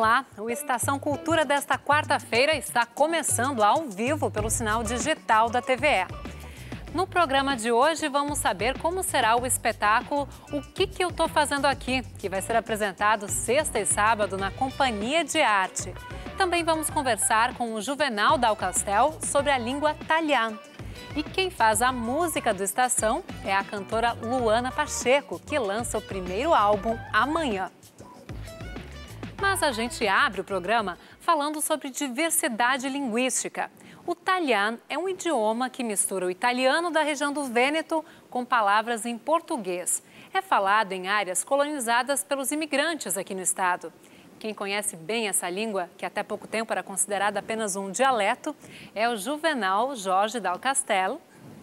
Olá, o Estação Cultura desta quarta-feira está começando ao vivo pelo sinal digital da TVE. No programa de hoje vamos saber como será o espetáculo O que, que eu estou fazendo aqui, que vai ser apresentado sexta e sábado na Companhia de Arte. Também vamos conversar com o Juvenal Dalcastel sobre a língua talhã. E quem faz a música do Estação é a cantora Luana Pacheco, que lança o primeiro álbum amanhã. Mas a gente abre o programa falando sobre diversidade linguística. O talhã é um idioma que mistura o italiano da região do Vêneto com palavras em português. É falado em áreas colonizadas pelos imigrantes aqui no estado. Quem conhece bem essa língua, que até pouco tempo era considerada apenas um dialeto, é o Juvenal Jorge Dal Castello,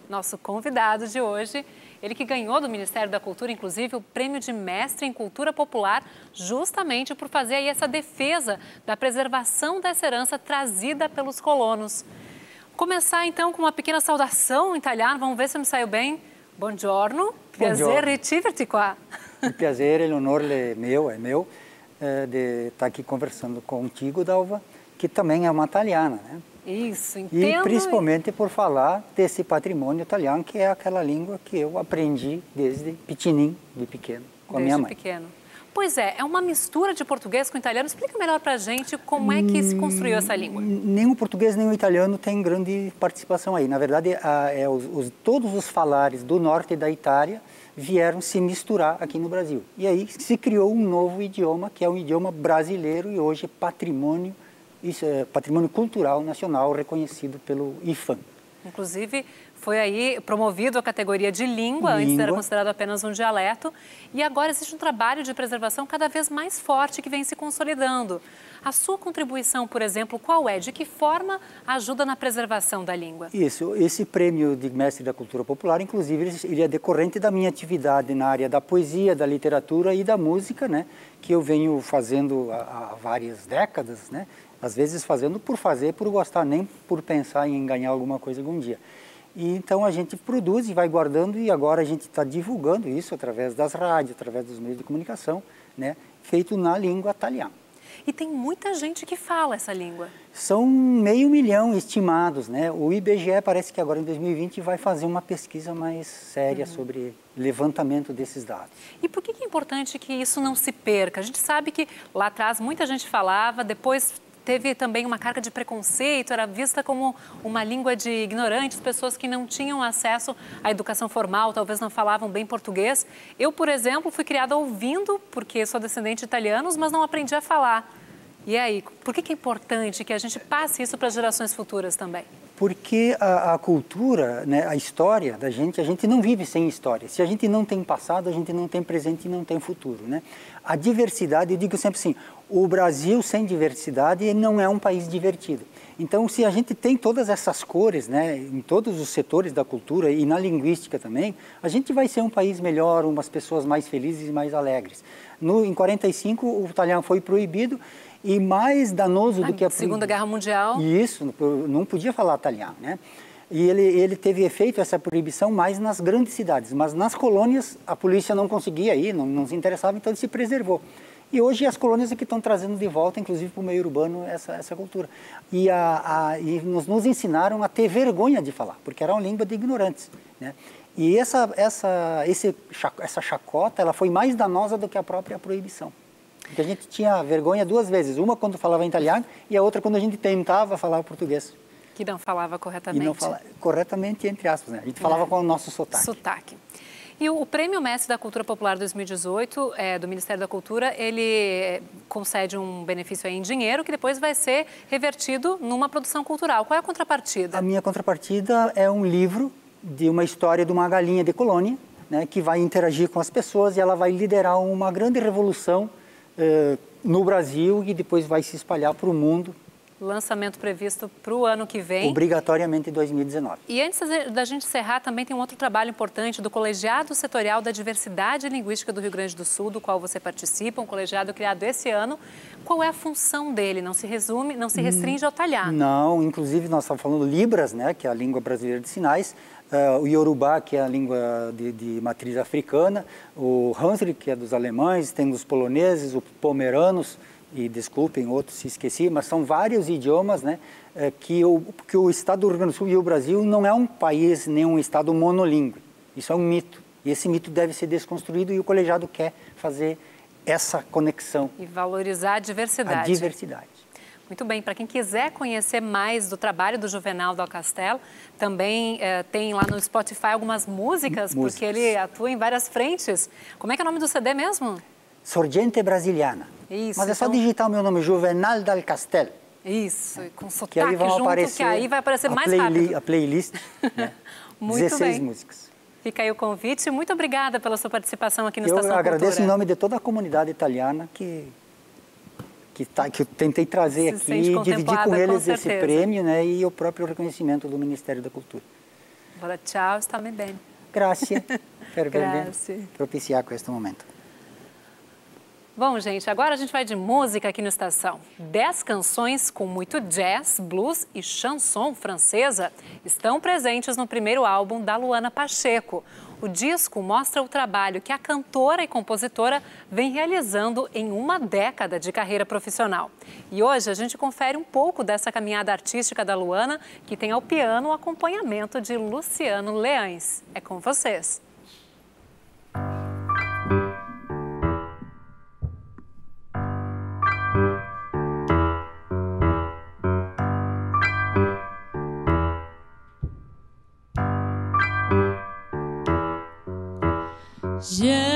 nosso convidado de hoje. Ele que ganhou do Ministério da Cultura, inclusive, o prêmio de mestre em cultura popular, justamente por fazer aí essa defesa da preservação dessa herança trazida pelos colonos. Começar então com uma pequena saudação em italiano, vamos ver se me saiu bem. Buongiorno, prazer riceverti qua. O prazer, o honor é meu, é meu, é, de estar aqui conversando contigo, Dalva, que também é uma italiana, né? Isso, entendo. E principalmente por falar desse patrimônio italiano, que é aquela língua que eu aprendi desde pequenininho, de pequeno, com desde a minha mãe. pequeno. Pois é, é uma mistura de português com italiano. Explica melhor para a gente como é que se construiu essa língua. Nem o português nem o italiano tem grande participação aí. Na verdade, a, é, os, os, todos os falares do norte da Itália vieram se misturar aqui no Brasil. E aí se criou um novo idioma, que é um idioma brasileiro e hoje é patrimônio isso é patrimônio cultural nacional reconhecido pelo IFAM. Inclusive, foi aí promovido a categoria de língua, língua, antes era considerado apenas um dialeto, e agora existe um trabalho de preservação cada vez mais forte que vem se consolidando. A sua contribuição, por exemplo, qual é? De que forma ajuda na preservação da língua? Isso, esse prêmio de mestre da cultura popular, inclusive, ele é decorrente da minha atividade na área da poesia, da literatura e da música, né, que eu venho fazendo há, há várias décadas, né, às vezes fazendo por fazer, por gostar, nem por pensar em ganhar alguma coisa algum dia. E então a gente produz e vai guardando e agora a gente está divulgando isso através das rádios, através dos meios de comunicação, né, feito na língua italiana. E tem muita gente que fala essa língua. São meio milhão estimados, né? O IBGE parece que agora em 2020 vai fazer uma pesquisa mais séria uhum. sobre levantamento desses dados. E por que é importante que isso não se perca? A gente sabe que lá atrás muita gente falava, depois teve também uma carga de preconceito, era vista como uma língua de ignorantes, pessoas que não tinham acesso à educação formal, talvez não falavam bem português. Eu, por exemplo, fui criada ouvindo, porque sou descendente de italianos, mas não aprendi a falar. E aí, por que é importante que a gente passe isso para gerações futuras também? Porque a, a, cultura, né, a história da gente, a gente não vive sem história. Se a gente não tem passado, a gente não tem presente e não tem futuro. Né? A diversidade, eu digo sempre assim, o Brasil sem diversidade não é um país divertido. Então, se a gente tem todas essas cores, né, em todos os setores da cultura e na linguística também, a gente vai ser um país melhor, umas pessoas mais felizes e mais alegres. No, em 45, o italiano foi proibido e mais danoso do que a Segunda Guerra Mundial. Isso, não podia falar italiano, né? E ele, ele teve efeito essa proibição mais nas grandes cidades, mas nas colônias a polícia não conseguia ir, não, não se interessava, então ele se preservou. E hoje as colônias é que estão trazendo de volta, inclusive para o meio urbano, essa, essa cultura. E, a, a, e nos, nos, ensinaram a ter vergonha de falar, porque era uma língua de ignorantes. Né? E essa, essa, esse, essa chacota ela foi mais danosa do que a própria proibição. Porque a gente tinha vergonha duas vezes, uma quando falava em italiano e a outra quando a gente tentava falar português. Que não falava corretamente. E não fala, corretamente, entre aspas, né? A gente falava é. com o nosso sotaque. Sotaque. E o, Prêmio Mestre da Cultura Popular 2018 é, do Ministério da Cultura, ele é, concede um benefício em dinheiro que depois vai ser revertido numa produção cultural. Qual é a contrapartida? A minha contrapartida é um livro de uma história de uma galinha de colônia, né, que vai interagir com as pessoas e ela vai liderar uma grande revolução eh, no Brasil e depois vai se espalhar para o mundo lançamento previsto para o ano que vem. Obrigatoriamente em 2019. E antes da gente encerrar, também tem um outro trabalho importante do Colegiado Setorial da Diversidade Linguística do Rio Grande do Sul, do qual você participa, um colegiado criado esse ano. Qual é a função dele? Não se resume, não se restringe ao talhar? Não, inclusive nós estamos falando Libras, né, que é a língua brasileira de sinais, Uh, o Yorubá, que é a língua de, de, matriz africana, o Hansri, que é dos alemães, tem os poloneses, os pomeranos, e desculpem outros se esqueci, mas são vários idiomas, né, é, que, o, que o Estado do Rio Grande do Sul e o Brasil não é um país nem um Estado monolíngue. Isso é um mito. E esse mito deve ser desconstruído e o colegiado quer fazer essa conexão. E valorizar a diversidade. A diversidade. Muito bem, para quem quiser conhecer mais do trabalho do Juvenal do Castelo, também eh, tem lá no Spotify algumas músicas, músicas, porque ele atua em várias frentes. Como é que é o nome do CD mesmo? Sorgente Brasiliana. Isso. Mas é só então... digitar o meu nome, Juvenal Dal Castelo. Isso, com sotaque que aí vão junto, aparecer que aí vai aparecer mais rápido. A playlist, né? Muito 16 bem. músicas. Fica aí o convite. Muito obrigada pela sua participação aqui no eu Estação Eu agradeço Cultura. em nome de toda a comunidade italiana que que, tá, que eu tentei trazer Se aqui e dividir com eles com esse prêmio né, e o próprio reconhecimento do Ministério da Cultura. Agora, tchau, está bem. Grazie per propiciar com este momento. Bom, gente, agora a gente vai de música aqui no Estação. Dez canções com muito jazz, blues e chanson francesa estão presentes no primeiro álbum da Luana Pacheco. O disco mostra o trabalho que a cantora e compositora vem realizando em uma década de carreira profissional. E hoje a gente confere um pouco dessa caminhada artística da Luana, que tem ao piano o acompanhamento de Luciano Leães. É com vocês. Yeah.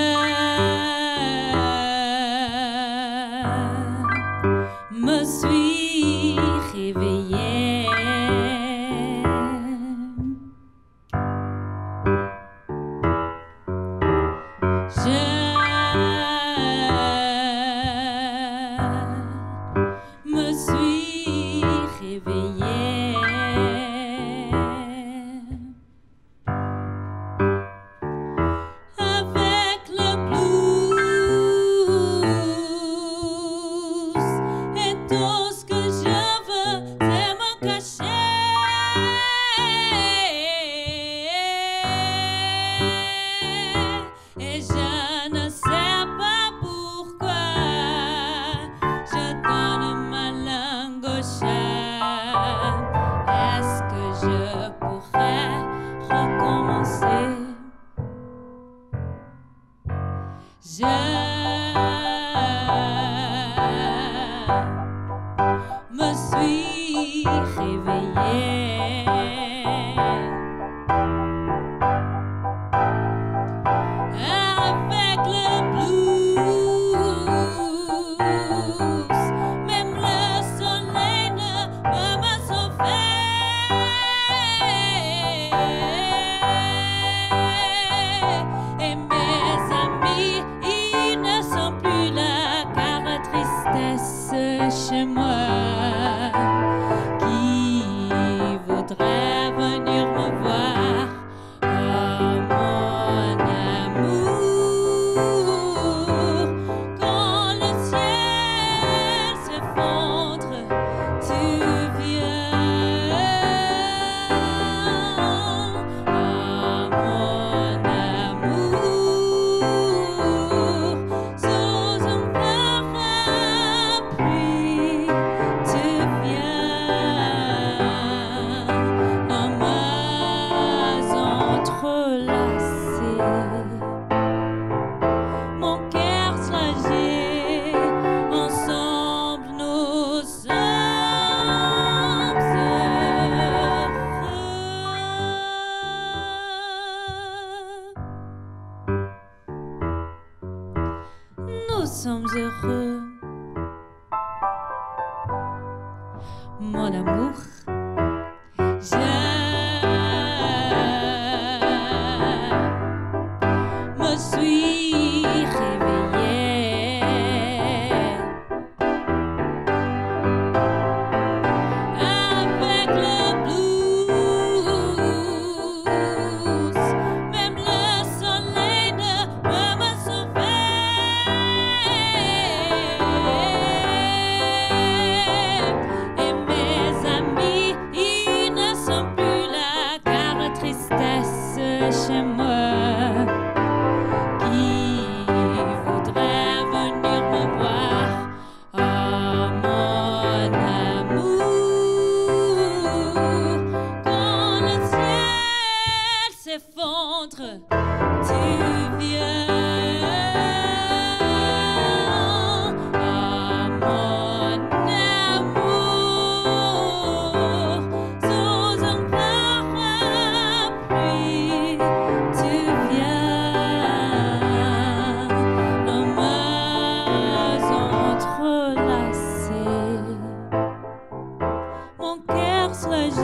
mesajı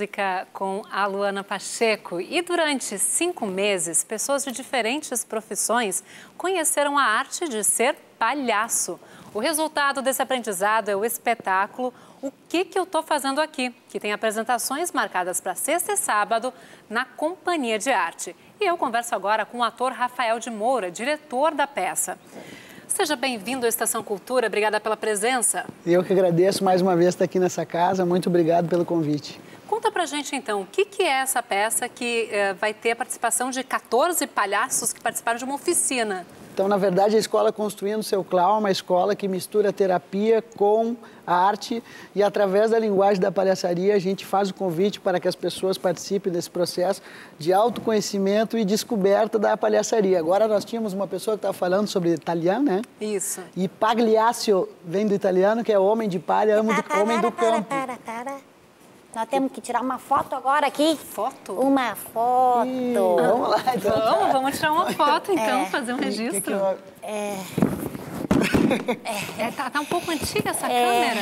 música com a Luana Pacheco. E durante cinco meses, pessoas de diferentes profissões conheceram a arte de ser palhaço. O resultado desse aprendizado é o espetáculo O que, que eu estou fazendo aqui, que tem apresentações marcadas para sexta e sábado na Companhia de Arte. E eu converso agora com o ator Rafael de Moura, diretor da peça. Seja bem-vindo à Estação Cultura, obrigada pela presença. Eu que agradeço mais uma vez estar aqui nessa casa, muito obrigado pelo convite. Conta pra gente então, o que, que é essa peça que eh, vai ter a participação de 14 palhaços que participaram de uma oficina? Então, na verdade, a escola Construindo Seu Clown é uma escola que mistura terapia com a arte e, através da linguagem da palhaçaria, a gente faz o convite para que as pessoas participem desse processo de autoconhecimento e descoberta da palhaçaria. Agora, nós tínhamos uma pessoa que estava falando sobre italiano, né? Isso. E pagliaccio vem do italiano, que é homem de palha, homem do, homem do campo. Nós temos que tirar uma foto agora aqui. Foto? Uma foto. Ih, vamos lá, então. Vamos, vamos tirar uma foto então, fazer um Que que registro. eu- É, tá, tá um pouco antiga essa É. câmera.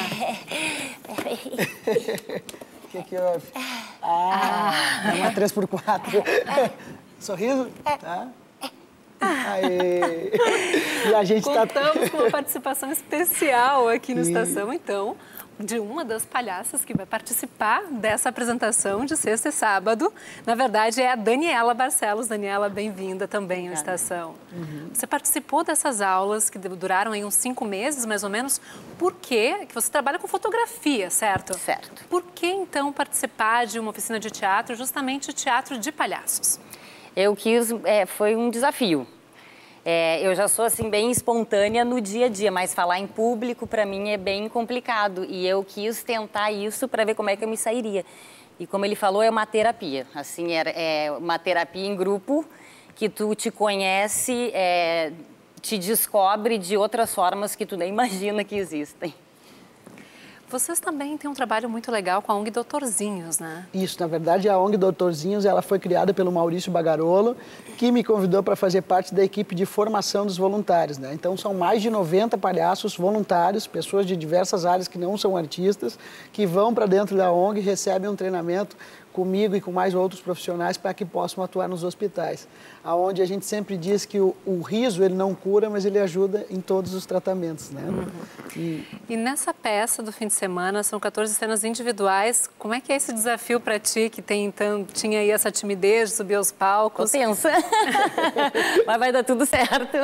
O que, que houve? Ah, é uma 3x4. Sorriso? Tá. Aê. E a gente está... Contamos com uma participação especial aqui no E- Estação, então, de uma das palhaças que vai participar dessa apresentação de sexta e sábado. Na verdade, é a Daniela Barcelos. Daniela, bem-vinda também ao Estação. Você participou dessas aulas que duraram aí uns cinco meses, mais ou menos. Por quê? Que você trabalha com fotografia, certo? Certo. Por que, então, participar de uma oficina de teatro, justamente teatro de palhaços? Eu quis, é, foi um desafio. É, eu já sou assim bem espontânea no dia a dia, mas falar em público para mim é bem complicado e eu quis tentar isso para ver como é que eu me sairia. E como ele falou, é uma terapia. Assim, é, é uma terapia em grupo que tu te conhece, é, te descobre de outras formas que tu nem imagina que existem. Vocês também têm um trabalho muito legal com a ONG Doutorzinhos, né? Isso, na verdade, a ONG Doutorzinhos ela foi criada pelo Maurício Bagarolo, que me convidou para fazer parte da equipe de formação dos voluntários. Né? Então, são mais de 90 palhaços voluntários, pessoas de diversas áreas que não são artistas, que vão para dentro da ONG e recebem um treinamento comigo e com mais outros profissionais para que possam atuar nos hospitais. Aonde a gente sempre diz que o, o riso ele não cura, mas ele ajuda em todos os tratamentos. Né? E E nessa peça do fim de semana, são 14 cenas individuais. Como é que é esse desafio para ti, que tem, então, tinha aí essa timidez de subir aos Tô palcos? tensa. Mas vai dar tudo certo.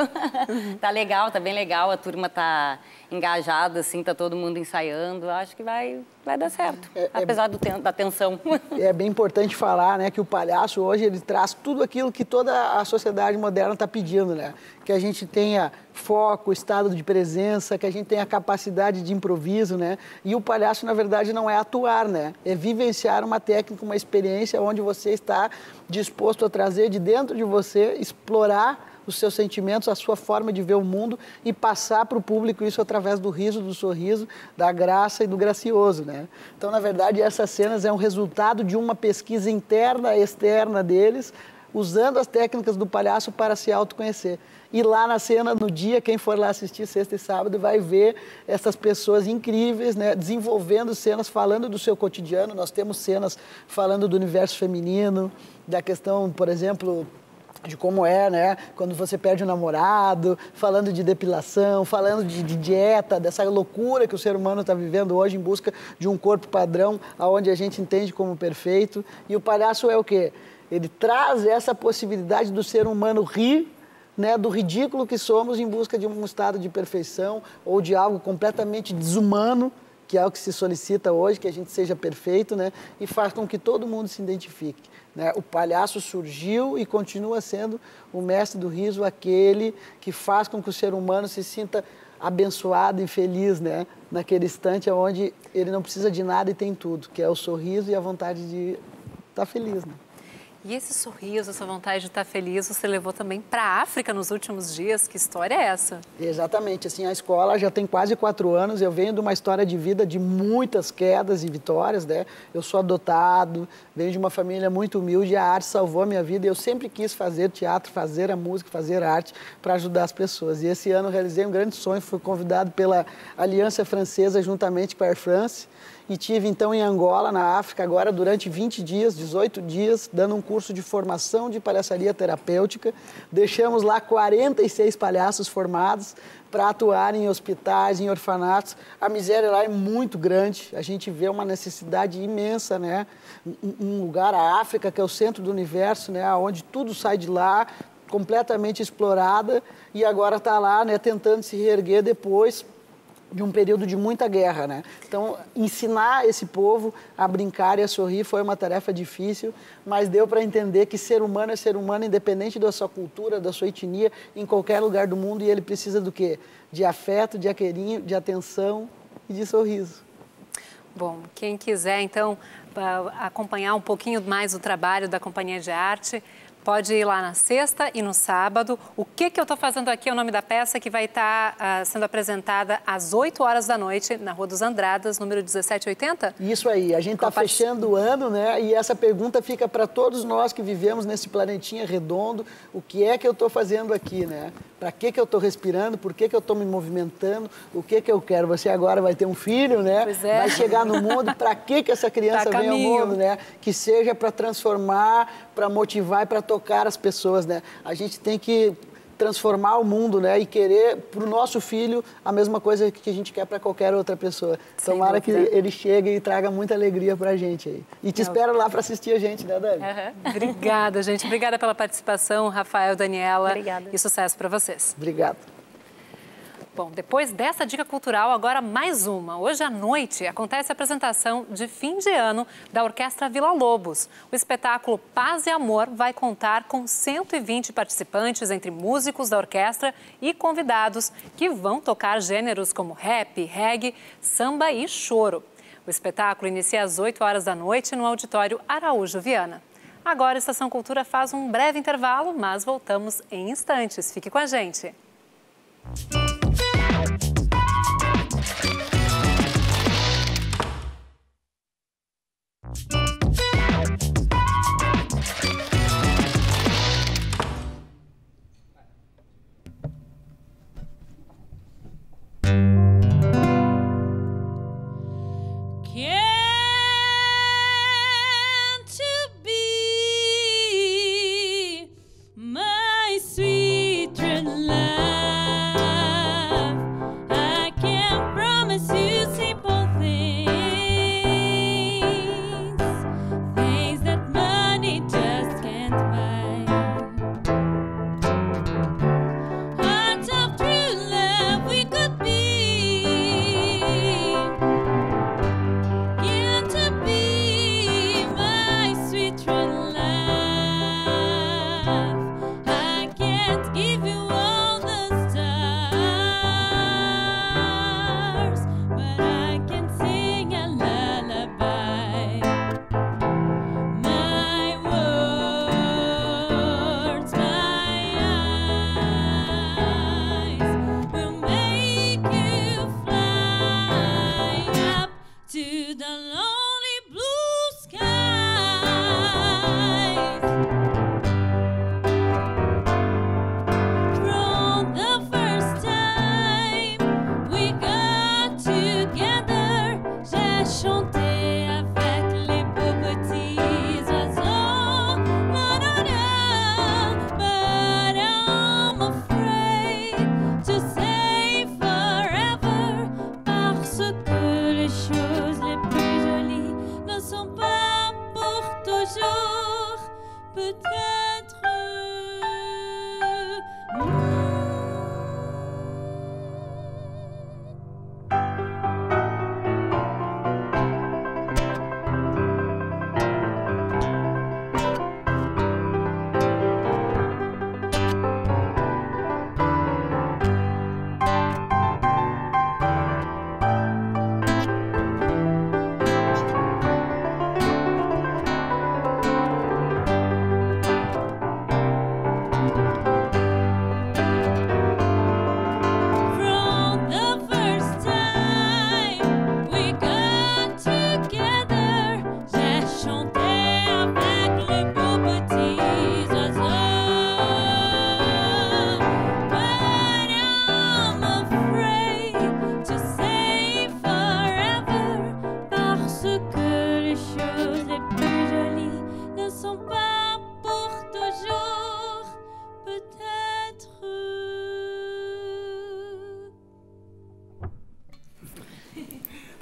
Tá legal, tá bem legal. A turma tá engajada, assim, tá todo mundo ensaiando. Acho que vai, vai dar certo. É- é- Apesar do ten- da tensão. é bem importante falar né, que o palhaço hoje ele traz tudo aquilo que toda a sociedade moderna está pedindo, né? Que a gente tenha foco, estado de presença, que a gente tenha capacidade de improviso, né? E o palhaço, na verdade, não é atuar, né? É vivenciar uma técnica, uma experiência onde você está disposto a trazer de dentro de você, explorar os seus sentimentos, a sua forma de ver o mundo e passar para o público isso através do riso, do sorriso, da graça e do gracioso, né? Então, na verdade, essas cenas é um resultado de uma pesquisa interna externa deles, usando as técnicas do palhaço para se autoconhecer. E lá na cena, no dia, quem for lá assistir sexta e sábado vai ver essas pessoas incríveis, né, desenvolvendo cenas, falando do seu cotidiano. Nós temos cenas falando do universo feminino, da questão, por exemplo, de como é, né? Quando você perde um namorado, falando de depilação, falando de, de dieta, dessa loucura que o ser humano está vivendo hoje em busca de um corpo padrão, aonde a gente entende como perfeito. E o palhaço é o quê? Ele traz essa possibilidade do ser humano rir né, do ridículo que somos em busca de um estado de perfeição ou de algo completamente desumano que é o que se solicita hoje, que a gente seja perfeito, né? E faz com que todo mundo se identifique. Né? O palhaço surgiu e continua sendo o mestre do riso, aquele que faz com que o ser humano se sinta abençoado e feliz, né? Naquele instante onde ele não precisa de nada e tem tudo, que é o sorriso e a vontade de estar feliz, né? E esse sorriso, essa vontade de estar feliz, você levou também para a África nos últimos dias. Que história é essa? Exatamente. Assim, a escola já tem quase quatro anos. Eu venho de uma história de vida de muitas quedas e vitórias, né? Eu sou adotado, venho de uma família muito humilde. A arte salvou a minha vida. Eu sempre quis fazer teatro, fazer a música, fazer arte para ajudar as pessoas. E esse ano realizei um grande sonho. Fui convidado pela Aliança Francesa juntamente com a Air France e tive então em Angola, na África, agora durante 20 dias, 18 dias, dando um curso de formação de palhaçaria terapêutica. Deixamos lá 46 palhaços formados para atuar em hospitais, em orfanatos. A miséria lá é muito grande, a gente vê uma necessidade imensa, né? Um lugar, a África, que é o centro do universo, né? Onde tudo sai de lá, completamente explorada, e agora está lá, né? Tentando se reerguer depois de um período de muita guerra, né? Então, ensinar esse povo a brincar e a sorrir foi uma tarefa difícil, mas deu para entender que ser humano é ser humano independente da sua cultura, da sua etnia, em qualquer lugar do mundo e ele precisa do quê? De afeto, de carinho, de atenção e de sorriso. Bom, quem quiser então acompanhar um pouquinho mais o trabalho da Companhia de Arte, Pode ir lá na sexta e no sábado. O que, que eu estou fazendo aqui é o nome da peça que vai estar tá, uh, sendo apresentada às 8 horas da noite na Rua dos Andradas, número 1780? Isso aí, a gente está fechando o ano, né? E essa pergunta fica para todos nós que vivemos nesse planetinha redondo: o que é que eu estou fazendo aqui, né? Para que, que eu estou respirando? Por que, que eu estou me movimentando? O que, que eu quero? Você agora vai ter um filho, né? É. Vai chegar no mundo. Para que, que essa criança tá vem ao mundo, né? Que seja para transformar, para motivar e para tocar as pessoas, né? A gente tem que transformar o mundo, né? E querer para o nosso filho a mesma coisa que a gente quer para qualquer outra pessoa. Sem Tomara dúvida. que ele chegue e traga muita alegria para a gente aí. E te Não. espero lá para assistir a gente, né, Dani? Uhum. Obrigada, gente. Obrigada pela participação, Rafael, Daniela. Obrigada. E sucesso para vocês. Obrigado. Bom, depois dessa dica cultural, agora mais uma. Hoje à noite acontece a apresentação de fim de ano da Orquestra Vila Lobos. O espetáculo Paz e Amor vai contar com 120 participantes, entre músicos da orquestra e convidados, que vão tocar gêneros como rap, reggae, samba e choro. O espetáculo inicia às 8 horas da noite no auditório Araújo Viana. Agora a Estação Cultura faz um breve intervalo, mas voltamos em instantes. Fique com a gente. Bye.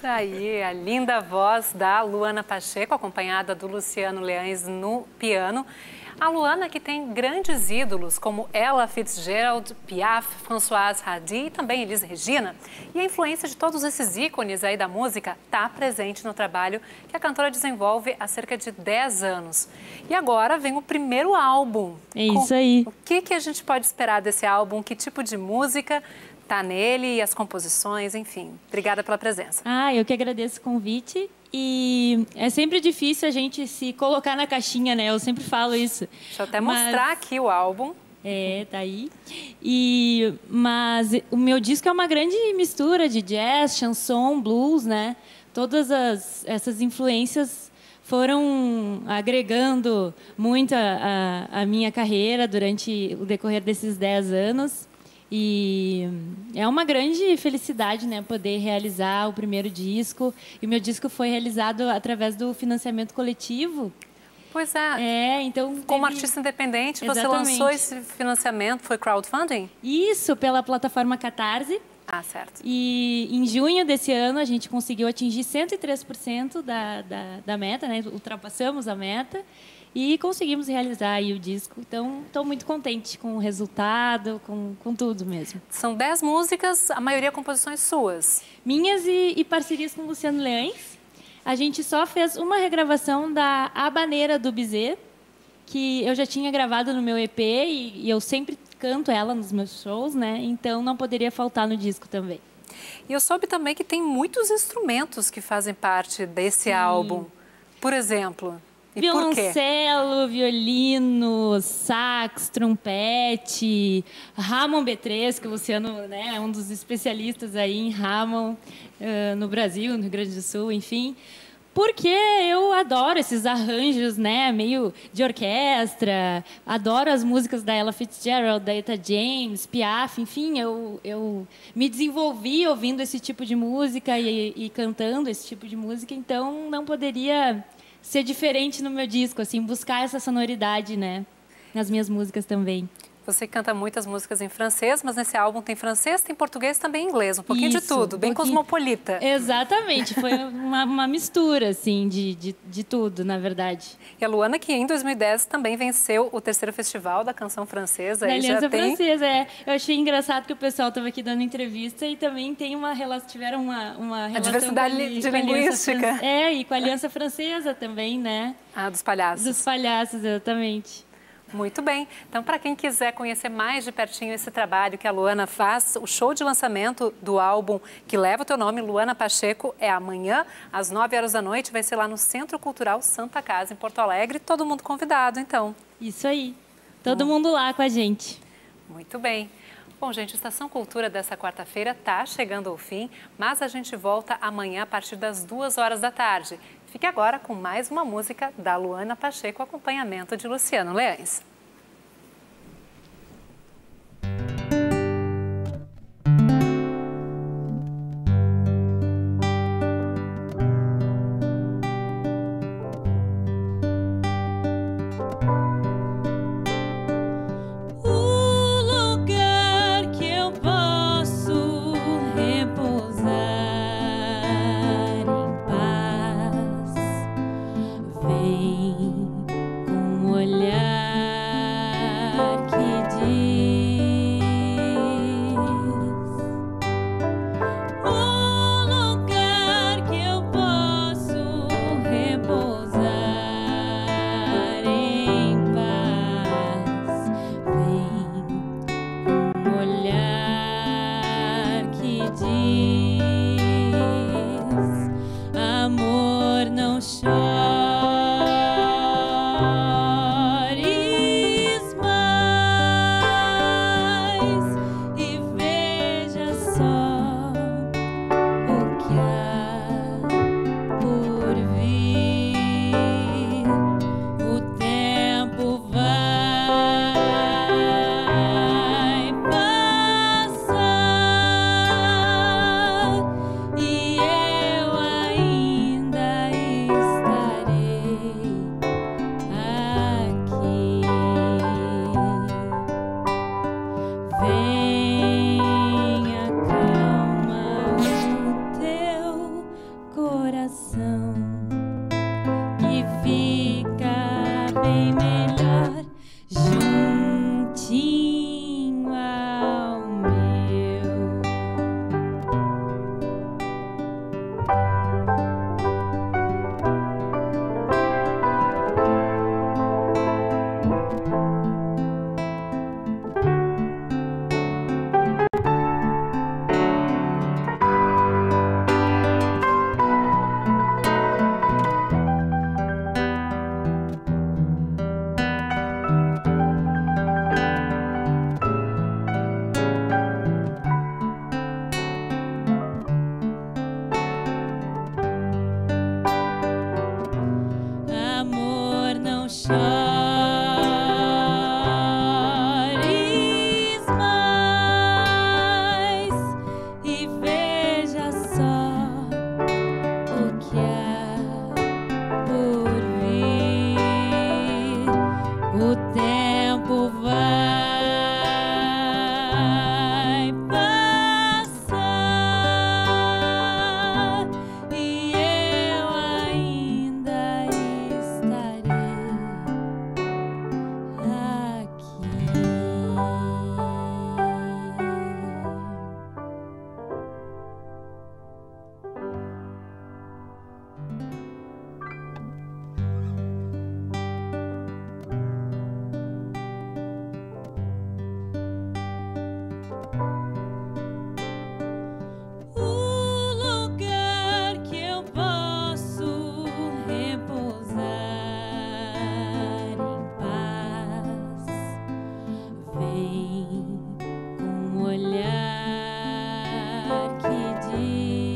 Tá aí a linda voz da Luana Pacheco, acompanhada do Luciano Leães no piano. A Luana que tem grandes ídolos como Ella Fitzgerald, Piaf, Françoise Hardy e também Elis Regina. E a influência de todos esses ícones aí da música está presente no trabalho que a cantora desenvolve há cerca de 10 anos. E agora vem o primeiro álbum. É isso aí. O que, que a gente pode esperar desse álbum? Que tipo de música está nele e as composições, enfim. Obrigada pela presença. Ah, eu que agradeço o convite. E é sempre difícil a gente se colocar na caixinha, né? Eu sempre falo isso. Deixa eu até Mas- mostrar aqui o álbum. É, tá aí. E, mas o meu disco é uma grande mistura de jazz, chanson, blues, né? Todas as, essas influências foram agregando muito a, a, a minha carreira durante o decorrer desses 10 anos. E é uma grande felicidade, né, poder realizar o primeiro disco. E o meu disco foi realizado através do financiamento coletivo. Pois é. É, então Como teve- artista independente, você Exatamente. lançou esse financiamento, foi crowdfunding? Isso, pela plataforma Catarse. Ah, certo. E em junho desse ano a gente conseguiu atingir 103% da, da, da meta, né? ultrapassamos a meta e conseguimos realizar o disco. Então, estou muito contente com o resultado, com, com tudo mesmo. São 10 músicas, a maioria composições suas. Minhas e, e parcerias com o Luciano Leães. A gente só fez uma regravação da Abaneira do Bizet, que eu já tinha gravado no meu EP e, e eu sempre canto ela nos meus shows, né? Então não poderia faltar no disco também. E eu soube também que tem muitos instrumentos que fazem parte desse álbum. Por exemplo, e? Violoncelo, violino, sax, trompete, Ramon B3, que o Luciano né, é um dos especialistas aí em Ramon eh, no Brasil, no Rio Grande do Sul, enfim. Porque eu adoro esses arranjos, né, meio de orquestra, adoro as músicas da Ella Fitzgerald, da Eta James, Piaf, enfim, eu, eu me desenvolvi ouvindo esse tipo de música e, e cantando esse tipo de música, então não poderia ser diferente no meu disco, assim, buscar essa sonoridade, né, nas minhas músicas também. Você canta muitas músicas em francês, mas nesse álbum tem francês, tem português também inglês, um pouquinho de Isso, tudo, bem um pouquinho. cosmopolita. Exatamente, foi uma, uma mistura, assim, de, de, de tudo, na verdade. E a Luana, que em 2010 também venceu o terceiro festival da canção francesa. Da Aliança tem... Francesa, é. Eu achei engraçado que o pessoal estava aqui dando entrevista e também tem uma relação, tiveram uma, uma relação diversidade com a- de com a linguística. Fran- É, e com a Aliança Francesa também, né? Ah, dos palhaços. Dos palhaços, exatamente. Muito bem. Então, para quem quiser conhecer mais de pertinho esse trabalho que a Luana faz, o show de lançamento do álbum que leva o teu nome, Luana Pacheco, é amanhã, às 9 horas da noite. Vai ser lá no Centro Cultural Santa Casa, em Porto Alegre. Todo mundo convidado, então. Isso aí. Todo mundo lá com a gente. Muito bem. Bom, gente, a Estação Cultura dessa quarta-feira está chegando ao fim, mas a gente volta amanhã a partir das duas horas da tarde. Fique agora com mais uma música da Luana Pacheco, acompanhamento de Luciano Leães. O tempo vai.